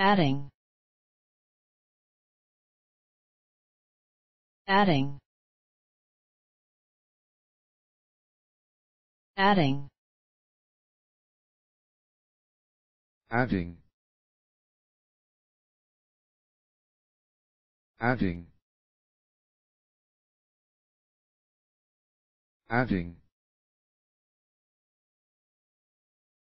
adding. Adding. Adding. Adding. Adding. Adding.